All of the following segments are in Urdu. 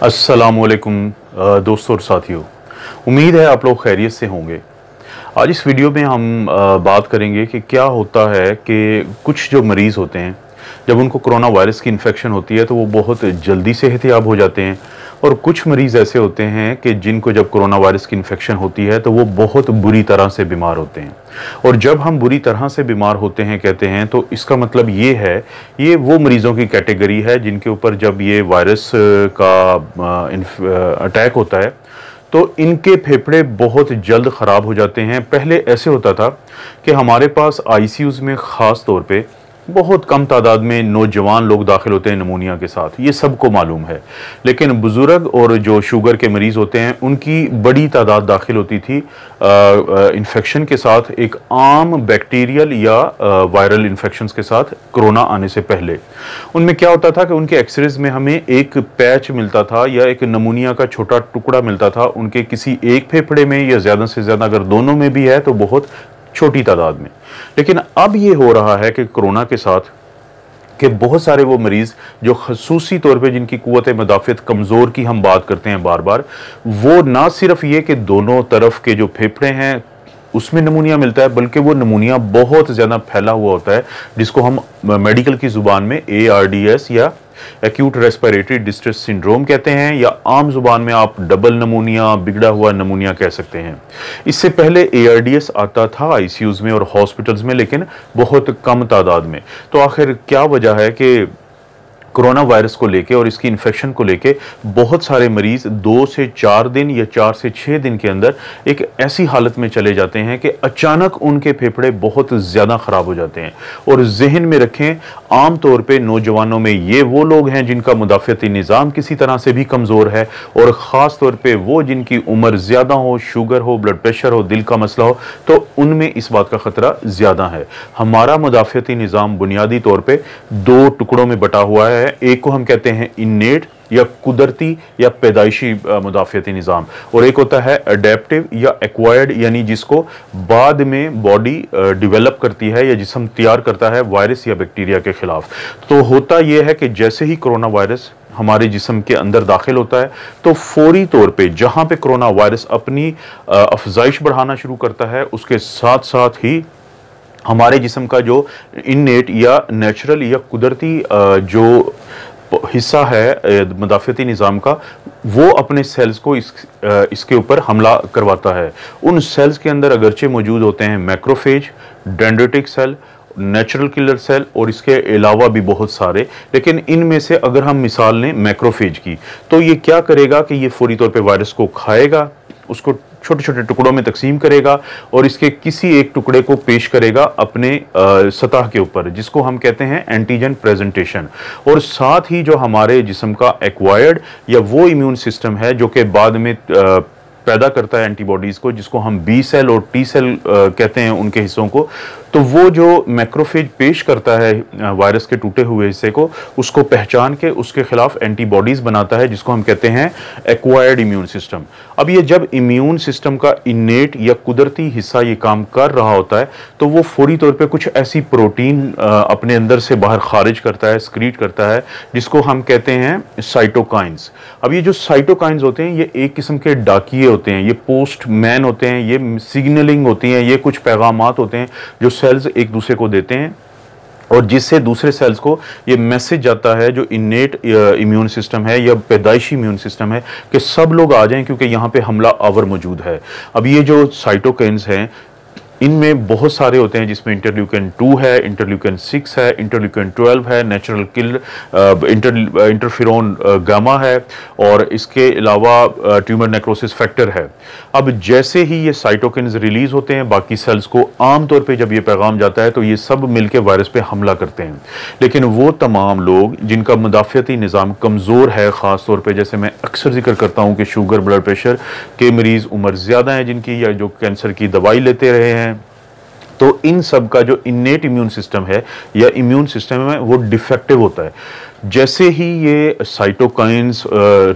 السلام علیکم دوستوں اور ساتھیوں امید ہے آپ لوگ خیریت سے ہوں گے۔ آج اس ویڈیو میں ہم بات کریں گے کہ کیا ہوتا ہے کہ کچھ جو مریض ہوتے ہیں، جب ان کو کرونا وائرس کی انفیکشن ہوتی ہے تو وہ بہت جلدی صحت یاب ہو جاتے ہیں اور کچھ مریض ایسے ہوتے ہیں کہ جن کو جب کرونا وائرس کی انفیکشن ہوتی ہے تو وہ بہت بری طرح سے بیمار ہوتے ہیں۔ اور جب ہم بری طرح سے بیمار ہوتے ہیں، کہتے ہیں، تو اس کا مطلب یہ ہے، یہ وہ مریضوں کی کیٹیگری ہے جن کے اوپر جب یہ وائرس کا اٹیک ہوتا ہے، تو ان کے پھیپڑے بہت جلد خراب ہو جاتے ہیں۔ پہلے ایسے ہوتا تھا کہ ہمارے پاس آئی سی یوز میں خاص طور پہ بہت کم تعداد میں نوجوان لوگ داخل ہوتے ہیں نمونیا کے ساتھ، یہ سب کو معلوم ہے۔ لیکن بزرگ اور جو شوگر کے مریض ہوتے ہیں، ان کی بڑی تعداد داخل ہوتی تھی انفیکشن کے ساتھ، ایک عام بیکٹیریل یا وائرل انفیکشنز کے ساتھ کرونا آنے سے پہلے۔ ان میں کیا ہوتا تھا کہ ان کے ایکسریز میں ہمیں ایک پیچ ملتا تھا یا ایک نمونیا کا چھوٹا ٹکڑا ملتا تھا۔ ان کے کسی ایک پھیپڑے میں یا زیادہ سے زیادہ، اگر دونوں میں بھی ہے تو بہت چھوٹی تعداد میں۔ لیکن اب یہ ہو رہا ہے کہ کرونا کے ساتھ کہ بہت سارے وہ مریض جو خصوصی طور پہ جن کی قوت مدافعت کمزور کی ہم بات کرتے ہیں بار بار، وہ نہ صرف یہ کہ دونوں طرف کے جو پھپڑے ہیں، اس میں نمونیا ملتا ہے، بلکہ وہ نمونیا بہت زیادہ پھیلا ہوا ہوتا ہے، جس کو ہم میڈیکل کی زبان میں اے آر ڈی ایس یا ایکیوٹ ریسپیریٹری ڈسٹریس سنڈروم کہتے ہیں، یا عام زبان میں آپ ڈبل نمونیا، بگڑا ہوا نمونیا کہہ سکتے ہیں۔ اس سے پہلے اے آر ڈی ایس آتا تھا آئی سی یوز میں اور ہاسپٹلز میں، لیکن بہت کم تعداد میں۔ تو آخر کیا وجہ ہے کہ کرونا وائرس کو لے کے اور اس کی انفیکشن کو لے کے بہت سارے مریض دو سے چار دن یا چار سے چھ دن کے اندر ایک ایسی حالت میں چلے جاتے ہیں کہ اچانک ان کے پھیپڑے بہت زیادہ خراب ہو جاتے ہیں۔ اور ذہن میں رکھیں عام طور پہ نوجوانوں میں یہ وہ لوگ ہیں جن کا مدافعتی نظام کسی طرح سے بھی کمزور ہے اور خاص طور پہ وہ جن کی عمر زیادہ ہو، شوگر ہو، بلڈ پریشر ہو، دل کا مسئلہ ہو، تو ان میں اس بات کا خطرہ زیادہ ہے۔ ہمارا مدافعتی نظام بنیادی طور پہ دو ٹکڑوں میں بٹا ہوا ہے۔ ایک کو ہم کہتے ہیں انیٹ یا قدرتی یا پیدائشی مدافعتی نظام۔ اور ایک ہوتا ہے اڈیپٹیو یا ایکوائرڈ یعنی جس کو بعد میں باڈی ڈیولپ کرتی ہے یا جسم تیار کرتا ہے وائرس یا بیکٹیریا کے خلاف۔ تو ہوتا یہ ہے کہ جیسے ہی کرونا وائرس ہمارے جسم کے اندر داخل ہوتا ہے، تو فوری طور پہ جہاں پہ کرونا وائرس اپنی افزائش بڑھانا شروع کرتا ہے، اس کے ساتھ ساتھ ہی ہمارے جسم کا جو انیٹ یا نیچرل یا قدرتی جو حصہ ہے مدافعتی نظام کا، وہ اپنے سیلز کو اس کے اوپر حملہ کرواتا ہے۔ ان سیلز کے اندر اگرچہ موجود ہوتے ہیں macrophage dendritic cell natural killer cell اور اس کے علاوہ بھی بہت سارے، لیکن ان میں سے اگر ہم مثال لیں میکروفیج کی، تو یہ کیا کرے گا کہ یہ فوری طور پہ وائرس کو کھائے گا۔ اس کو چھوٹے چھوٹے ٹکڑوں میں تقسیم کرے گا اور اس کے کسی ایک ٹکڑے کو پیش کرے گا اپنے سطح کے اوپر، جس کو ہم کہتے ہیں اینٹیجن پریزنٹیشن اور ساتھ ہی جو ہمارے جسم کا ایکوائرڈ یا وہ امیون سسٹم ہے جو کہ بعد میں پیدا کرتا ہے اینٹی باڈیز کو، جس کو ہم بی سیل اور ٹی سیل کہتے ہیں ان کے حصوں کو، تو وہ جو میکروفیج پیش کرتا ہے وائرس کے ٹوٹے ہوئے حصے کو، اس کو پہچان کے اس کے خلاف اینٹی باڈیز بناتا ہے، جس کو ہم کہتے ہیں ایکوائرڈ امیون سسٹم اب یہ جب امیون سسٹم کا انیٹ یا قدرتی حصہ یہ کام کر رہا ہوتا ہے، تو وہ فوری طور پہ کچھ ایسی پروٹین اپنے اندر سے باہر خارج کرتا ہے سکریٹ کرتا ہے، جس کو ہم کہتے ہیں سائٹوکائنز اب یہ جو سائٹوکائنز ہوتے ہیں، یہ ایک قسم کے ڈاکیے ہوتے ہیں، یہ پوسٹ مین ہوتے ہیں، یہ سگنلنگ ہوتی ہیں، یہ کچھ پیغامات ہوتے ہیں جو سیلز ایک دوسرے کو دیتے ہیں اور جس سے دوسرے سیلز کو یہ میسج جاتا ہے جو انیٹ ایمیون سسٹم ہے یا پیدائشی ایمیون سسٹم ہے کہ سب لوگ آ جائیں کیونکہ یہاں پہ حملہ آور موجود ہے۔ اب یہ جو سائٹوکینز ہیں ان میں بہت سارے ہوتے ہیں جس میں انٹرلیوکن ٹو ہے، انٹرلیوکن سکس ہے، انٹرلیوکن ٹویلو ہے، نیچرل کل انٹرفیرون گاما ہے اور اس کے علاوہ ٹیومر نیکروسس فیکٹر ہے۔ اب جیسے ہی یہ سائٹوکنز ریلیز ہوتے ہیں، باقی سیلز کو عام طور پہ جب یہ پیغام جاتا ہے تو یہ سب مل کے وائرس پہ حملہ کرتے ہیں۔ لیکن وہ تمام لوگ جن کا مدافعتی نظام کمزور ہے، خاص طور پہ جیسے میں اکثر ذکر کرتا ہوں کہ شوگر، بلڈ پریشر کے مریض عمر زیادہ ہیں جن کی یا جو کینسر کی دوائی لیتے رہے ہیں تو ان سب کا جو انیٹ امیون سسٹم ہے یا امیون سسٹم ہے وہ ڈیفیکٹو ہوتا ہے۔ جیسے ہی یہ سائٹوکائنز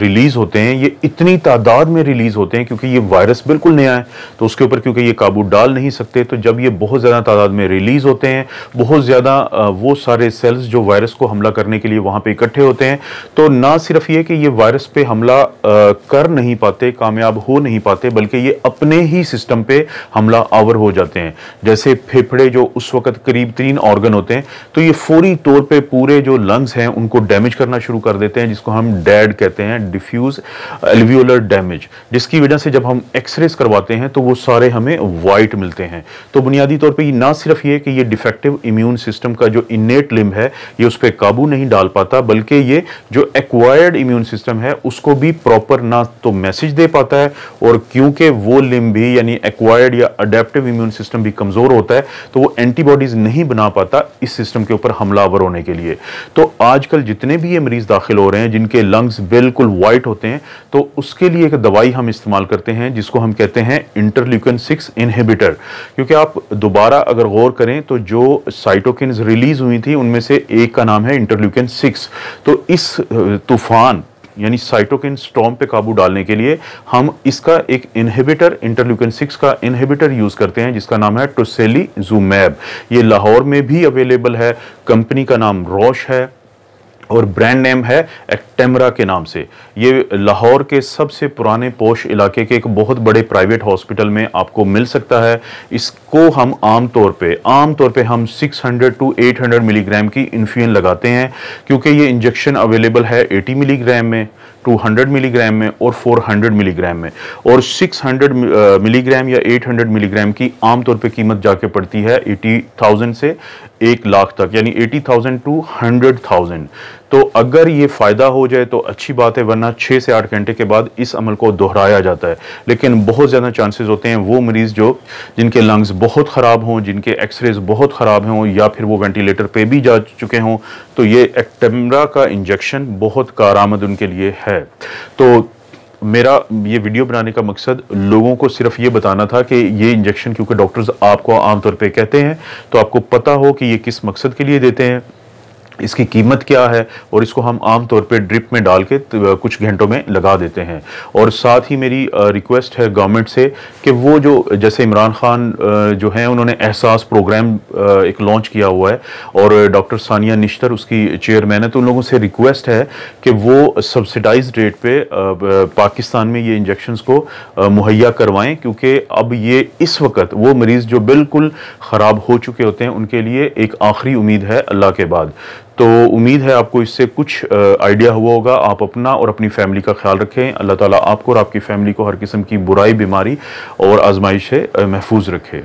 ریلیز ہوتے ہیں، یہ اتنی تعداد میں ریلیز ہوتے ہیں کیونکہ یہ وائرس بالکل نیا ہے، تو اس کے اوپر کیونکہ یہ قابو ڈال نہیں سکتے، تو جب یہ بہت زیادہ تعداد میں ریلیز ہوتے ہیں، بہت زیادہ وہ سارے سیلز جو وائرس کو حملہ کرنے کے لیے وہاں پہ اکٹھے ہوتے ہیں، تو نہ صرف یہ کہ یہ وائرس پہ حملہ کر نہیں پاتے، کامیاب ہو نہیں پاتے، بلکہ یہ اپنے ہی سسٹم پہ حملہ آور ہو جاتے ہیں۔ جیسے پھیپھڑے جو اس وقت قریب ترین آرگن ہوتے ہیں، تو یہ فوری طور پہ پورے جو لنگز ہیں، ان کو ڈیمیج کرنا شروع کر دیتے ہیں، جس کو ہم ڈیڈ کہتے ہیں ڈیفیوز الویولر ڈیمیج جس کی وجہ سے جب ہم ایکس ریز کرواتے ہیں تو وہ سارے ہمیں وائٹ ملتے ہیں۔ تو بنیادی طور پہ نہ صرف یہ کہ یہ ڈیفیکٹو امیون سسٹم کا جو انیٹ لم ہے، یہ اس پہ قابو نہیں ڈال پاتا، بلکہ یہ جو ایکوائرڈ امیون سسٹم ہے، اس کو بھی پراپر نہ تو میسج دے پاتا ہے، اور کیونکہ وہ لم بھی یعنی ایکوائرڈ یا اڈیپٹیو امیون سسٹم بھی کمزور ہوتا ہے، تو وہ اینٹی باڈیز نہیں بنا پاتا اس سسٹم کے اوپر حملہ آور ہونے کے لیے۔ تو آج کل کل جتنے بھی یہ مریض داخل ہو رہے ہیں، جن کے لنگز بالکل وائٹ ہوتے ہیں، تو اس کے لیے ایک دوائی ہم استعمال کرتے ہیں، جس کو ہم کہتے ہیں انٹرلیوکن سکس انہیبیٹر کیونکہ آپ دوبارہ اگر غور کریں، تو جو سائٹوکنز ریلیز ہوئی تھی ان میں سے ایک کا نام ہے انٹرلیوکن سکس تو اس طوفان یعنی سائٹوکن سٹوم پہ قابو ڈالنے کے لیے ہم اس کا ایک انہیبیٹر انٹرلیوکن سکس کا انہیبیٹر یوز کرتے ہیں، جس کا نام ہے ٹوسیلی زومیب یہ لاہور میں بھی اویلیبل ہے، کمپنی کا نام روش ہے. اور برینڈ نیم ہے ایکٹیمرا کے نام سے۔ یہ لاہور کے سب سے پرانے پوش علاقے کے ایک بہت بڑے پرائیویٹ ہاسپٹل میں آپ کو مل سکتا ہے۔ اس کو ہم عام طور پہ، عام طور پہ ہم six hundred to eight hundred milligram کی انفین لگاتے ہیں، کیونکہ یہ انجیکشن اویلیبل ہے ایٹی ملی گرام میں ٹو ہنڈریڈ ملی گرام میں اور فور ہنڈریڈ ملی گرام میں۔ اور سکس ہنڈریڈ ملی گرام یا ایٹ ہنڈریڈ ملی گرام کی عام طور پہ قیمت جا کے پڑتی ہے ایٹی تھاؤزنڈ سے ایک لاکھ تک یعنی eighty thousand two hundred thousand تو اگر یہ فائدہ ہو جائے تو اچھی بات ہے، ورنہ چھ سے آٹھ گھنٹے کے بعد اس عمل کو دہرایا جاتا ہے۔ لیکن بہت زیادہ چانسز ہوتے ہیں وہ مریض جو جن کے لنگز بہت خراب ہوں، جن کے ایکس ریز بہت خراب ہوں یا پھر وہ وینٹیلیٹر پہ بھی جا چکے ہوں، تو یہ ایکٹیمرا کا انجیکشن بہت کارآمد ان کے لیے ہے۔ تو میرا یہ ویڈیو بنانے کا مقصد لوگوں کو صرف یہ بتانا تھا کہ یہ انجیکشن کیونکہ ڈاکٹرز آپ کو عام طور پہ کہتے ہیں، تو آپ کو پتا ہو کہ یہ کس مقصد کے لیے دیتے ہیں۔ اس کی قیمت کیا ہے اور اس کو ہم عام طور پہ ڈرپ میں ڈال کے کچھ گھنٹوں میں لگا دیتے ہیں اور ساتھ ہی میری ریکویسٹ ہے گورنمنٹ سے کہ وہ جو جیسے عمران خان جو ہیں انہوں نے احساس پروگرام ایک لانچ کیا ہوا ہے اور ڈاکٹر ثانیہ نشتر اس کی چیئرمین ہے تو ان لوگوں سے ریکویسٹ ہے کہ وہ سبسیڈائز ریٹ پہ پاکستان میں یہ انجیکشنز کو مہیا کروائیں کیونکہ اب یہ اس وقت وہ مریض جو بالکل خراب ہو چکے ہوتے ہیں ان کے لیے ایک آخری امید ہے اللہ کے بعد۔ تو امید ہے آپ کو اس سے کچھ آئیڈیا ہوا ہوگا۔ آپ اپنا اور اپنی فیملی کا خیال رکھیں۔ اللہ تعالیٰ آپ کو اور آپ کی فیملی کو ہر قسم کی برائی، بیماری اور آزمائش سے محفوظ رکھے۔